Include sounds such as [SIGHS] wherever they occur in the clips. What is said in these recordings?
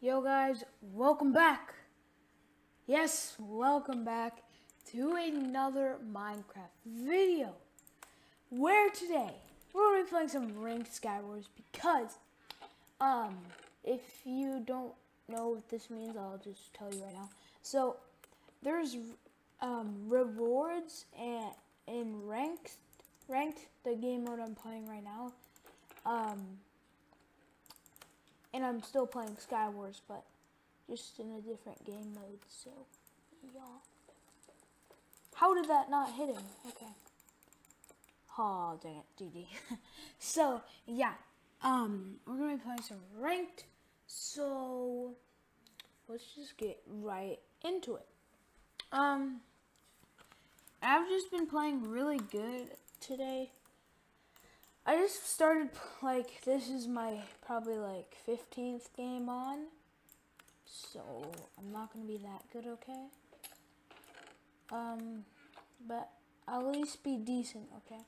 Yo guys, welcome back. Yes, welcome back to another Minecraft video. Where today we're gonna be playing some ranked Skywars because um if you don't know what this means, I'll just tell you right now. So there's um rewards and in ranked ranked the game mode I'm playing right now. Um and I'm still playing Skywars, but just in a different game mode, so, yeah. How did that not hit him? Okay. Oh, dang it, GG. [LAUGHS] so, yeah, um, we're gonna be playing some ranked, so, let's just get right into it. Um, I've just been playing really good today. I just started, like, this is my probably like 15th game on. So, I'm not going to be that good, okay? Um, but I'll at least be decent, okay?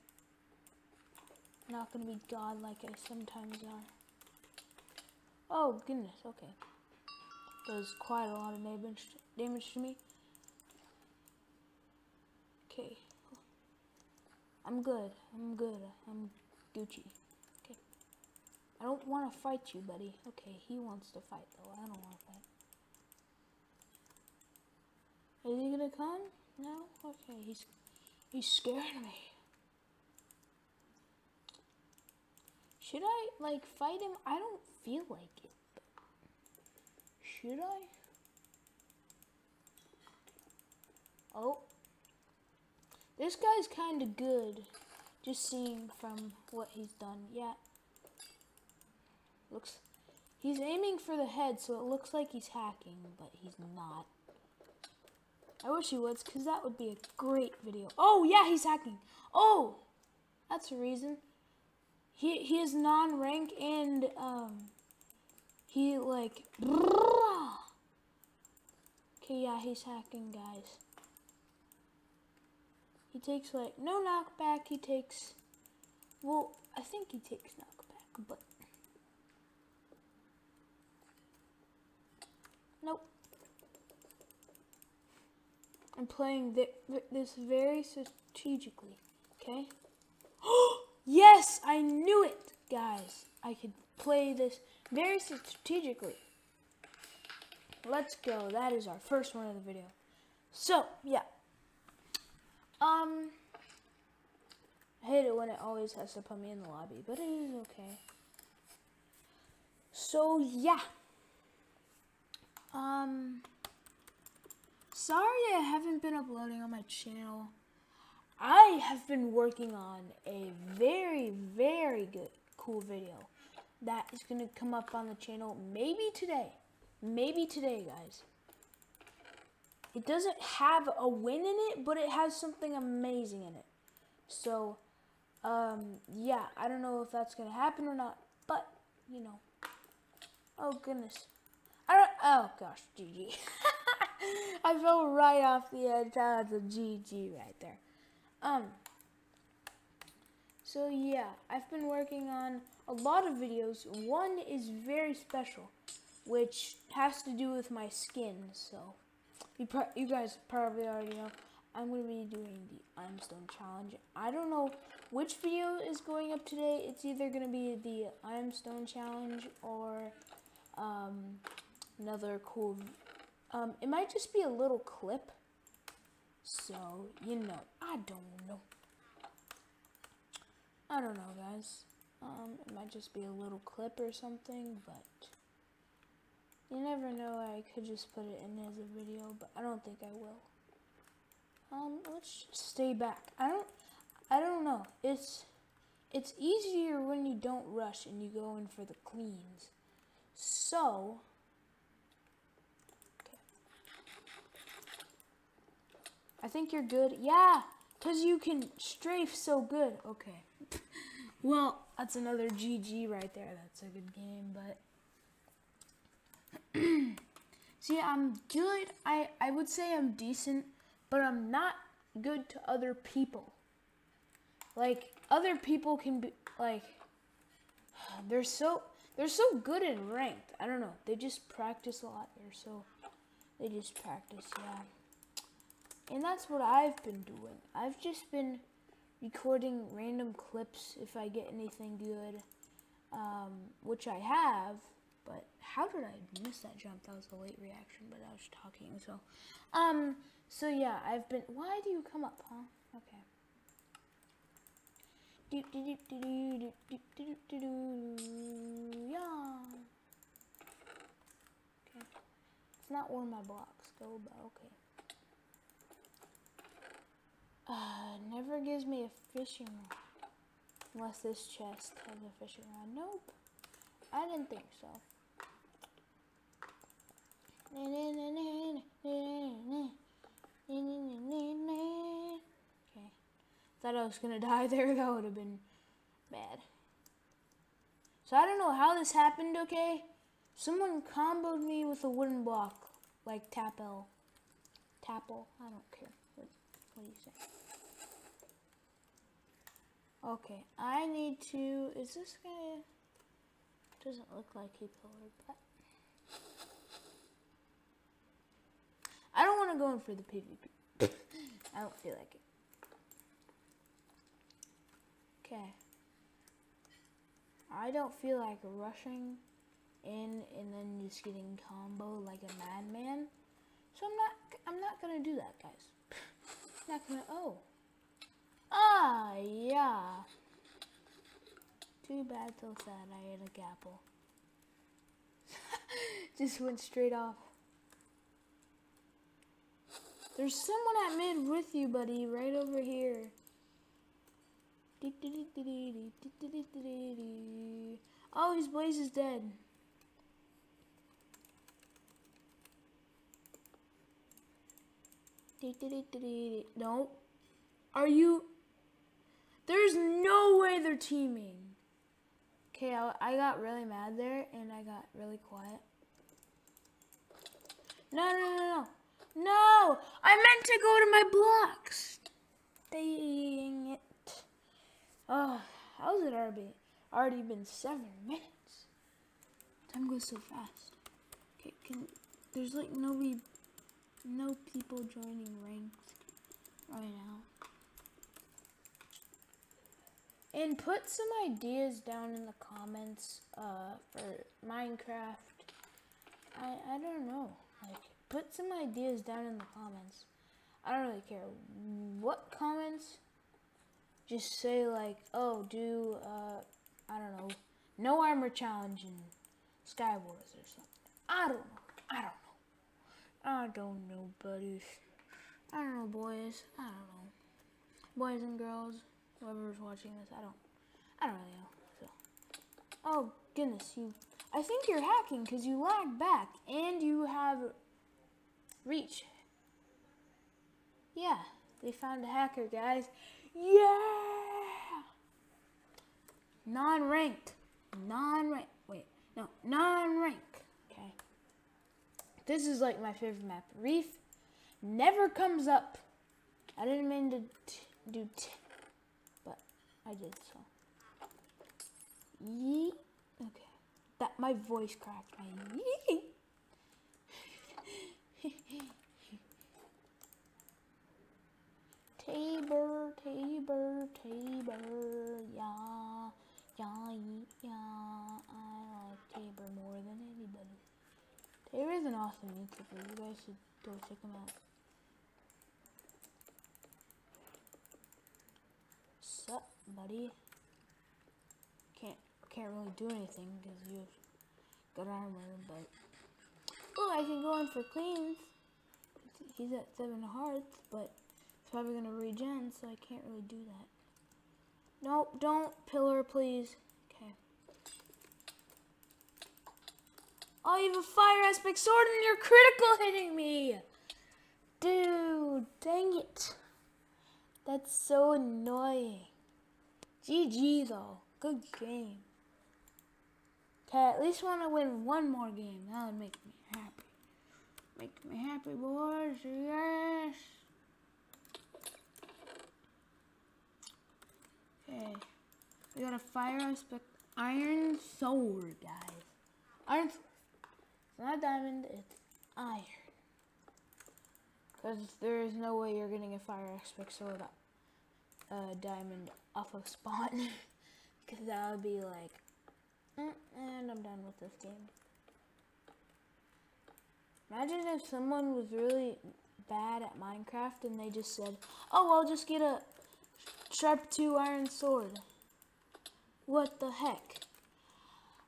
Not going to be God like I sometimes are. Oh, goodness, okay. Does quite a lot of damage, damage to me. Okay. I'm good. I'm good. I'm Gucci. Okay. I don't want to fight you, buddy. Okay, he wants to fight, though. I don't want to fight. Is he gonna come? No? Okay, he's he's scaring me. Should I, like, fight him? I don't feel like it. Should I? Oh. This guy's kind of good. Just seeing from what he's done. Yeah. Looks he's aiming for the head, so it looks like he's hacking, but he's not. I wish he was, because that would be a great video. Oh, yeah, he's hacking. Oh, that's a reason. He, he is non-rank and, um, he, like, [LAUGHS] okay, yeah, he's hacking, guys. He takes like no knockback. He takes, well, I think he takes knockback, but nope. I'm playing th this very strategically. Okay. [GASPS] yes, I knew it, guys. I could play this very strategically. Let's go. That is our first one of the video. So, yeah. Um, I hate it when it always has to put me in the lobby, but it is okay. So, yeah. Um, sorry I haven't been uploading on my channel. I have been working on a very, very good, cool video that is going to come up on the channel maybe today. Maybe today, guys. It doesn't have a win in it, but it has something amazing in it. So, um, yeah, I don't know if that's gonna happen or not, but you know. Oh goodness. I don't. Oh gosh, GG. [LAUGHS] I fell right off the edge. That's a GG right there. Um. So yeah, I've been working on a lot of videos. One is very special, which has to do with my skin. So you, you guys probably already know, I'm going to be doing the Imestone Challenge. I don't know which video is going up today. It's either going to be the Imestone Challenge or um, another cool, um, it might just be a little clip. So, you know, I don't know. I don't know, guys. Um, it might just be a little clip or something, but you never know, I could just put it in as a video, but I don't think I will. Um, let's stay back. I don't, I don't know. It's, it's easier when you don't rush and you go in for the cleans. So, okay. I think you're good. Yeah, because you can strafe so good. Okay. [LAUGHS] well, that's another GG right there. That's a good game, but... [CLEARS THROAT] See, I'm good. I, I would say I'm decent, but I'm not good to other people. Like, other people can be, like, [SIGHS] they're so, They're so good in ranked. I don't know. They just practice a lot. They're so they just practice, yeah. And that's what I've been doing. I've just been recording random clips if I get anything good, um, which I have. But how did I miss that jump? That was a late reaction, but I was talking, so. Um, so yeah, I've been, why do you come up, huh? Okay. Yeah. Okay. It's not where my blocks go, but okay. Uh, never gives me a fishing rod. Unless this chest has a fishing rod. Nope. I didn't think so. Okay. Thought I was gonna die there. That would have been bad. So I don't know how this happened, okay? Someone comboed me with a wooden block, like tap L. Tapple. I don't care. What, what do you say? Okay, I need to. Is this guy? Doesn't look like he pillared, but I don't want to go in for the PvP. I don't feel like it. Okay. I don't feel like rushing in and then just getting combo like a madman. So I'm not I'm not gonna do that guys. not gonna oh. Ah, yeah. Too bad, so sad. I ate a gapple. [LAUGHS] Just went straight off. There's someone at mid with you, buddy, right over here. Oh, his blaze is dead. No. Are you? There's no way they're teaming. Okay, I, I got really mad there and I got really quiet. No, no, no, no. No! I meant to go to my blocks. Dang it. Oh, how's it already, already been seven minutes? Time goes so fast. Okay, can, there's like nobody, no people joining ranked right now. And put some ideas down in the comments uh, for Minecraft. I, I don't know. Like, put some ideas down in the comments. I don't really care what comments. Just say like, oh, do, uh, I don't know, no armor challenge in Skywars or something. I don't know. I don't know. I don't know, buddies. I don't know, boys. I don't know. Boys and girls whoever's watching this, I don't, I don't really know. So, oh goodness, you, I think you're hacking because you lag back and you have reach. Yeah, they found a hacker, guys. Yeah. Non-ranked, non-ranked. Wait, no, non-rank. Okay. This is like my favorite map. Reef never comes up. I didn't mean to do. T, but I did so. Yeet. Okay. That my voice cracked. My yeet. Tabor, Tabor, Tabor, yeah, yeah, yeah. I like Tabor more than anybody. Tabor is an awesome YouTuber. You guys should go check him out. Sup, buddy. Can't can't really do anything because you have good armor, but I can go in for cleans. He's at seven hearts, but it's probably gonna regen, so I can't really do that. Nope, don't pillar, please. Okay. Oh, you have a fire aspect sword and you're critical hitting me! Dude, dang it. That's so annoying. GG though. Good game. Okay, at least want to win one more game. That would make me happy. Make me happy, boys. Yes. Okay. We got a fire aspect iron sword, guys. Iron. It's not diamond, it's iron. Because there is no way you're getting a fire aspect sword uh, diamond off of spawn. [LAUGHS] Because that would be like, mm, done with this game. Imagine if someone was really bad at Minecraft and they just said, oh, I'll just get a sharp 2 iron sword. What the heck?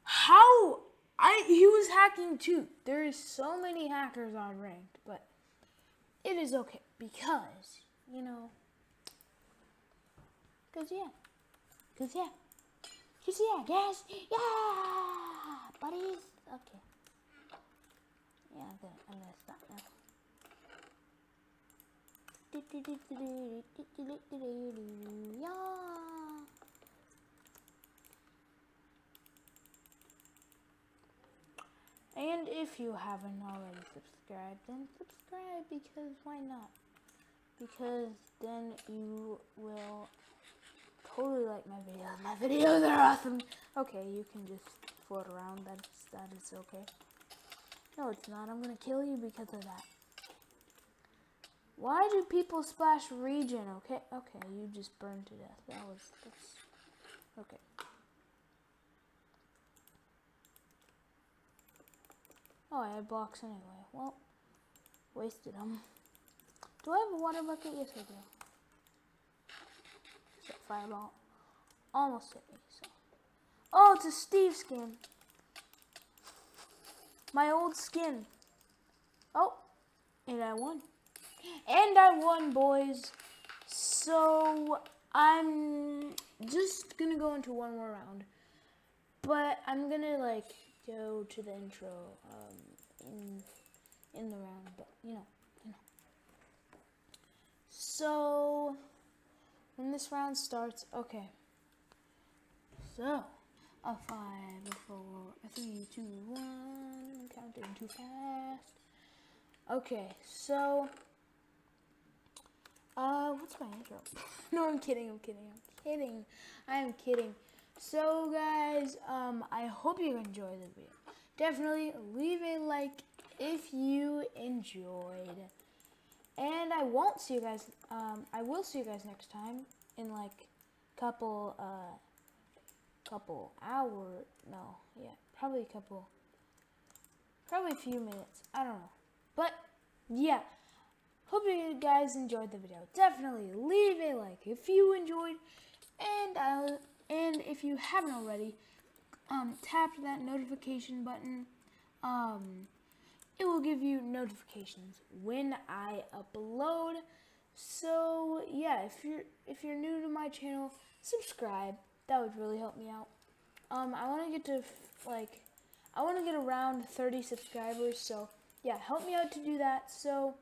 How? I He was hacking too. There is so many hackers on ranked, but it is okay because, you know, because yeah, because yeah, because yeah, guys, yeah, buddies, okay. Yeah, I'm gonna, I'm gonna stop now. Yeah. And if you haven't already subscribed, then subscribe because why not? Because then you will totally like my videos. My videos are awesome. Okay, you can just float around. That's that is okay. No, it's not. I'm gonna kill you because of that. Why do people splash regen? Okay, okay, you just burned to death. That was that's okay. Oh, I had blocks anyway. Well, wasted them. Do I have a water bucket? Yes, I do. Fireball. Almost hit me, so. Oh, it's a Steve skin. My old skin. Oh, and I won. And I won, boys. So, I'm just gonna go into one more round. But I'm gonna, like, go to the intro um, in in the round, but you know, you know. So when this round starts, okay. So a five, a four, a three, two, one. Counting too fast. Okay, so uh, what's my intro? [LAUGHS] no, I'm kidding. I'm kidding. I'm kidding. I'm kidding. So guys, um, I hope you enjoyed the video. Definitely leave a like if you enjoyed. And I won't see you guys, um, I will see you guys next time in like couple, uh, couple hour, no, yeah, probably a couple, probably a few minutes, I don't know. But, yeah, hope you guys enjoyed the video. Definitely leave a like if you enjoyed, and I'll and if you haven't already, um, tap that notification button. Um, it will give you notifications when I upload. So yeah, if you're if you're new to my channel, subscribe. That would really help me out. Um, I want to get to like I want to get around 30 subscribers. So yeah, help me out to do that. So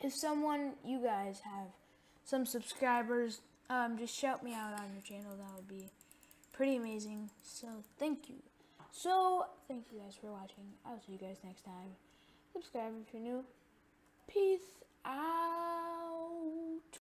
if someone you guys have some subscribers um, just shout me out on your channel. That would be pretty amazing. So thank you. So thank you guys for watching. I'll see you guys next time. Subscribe if you're new. Peace out.